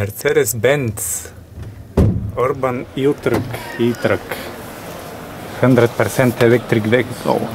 Mercedes-Benz Urban e-Truck e-Truck 100% electric vehicle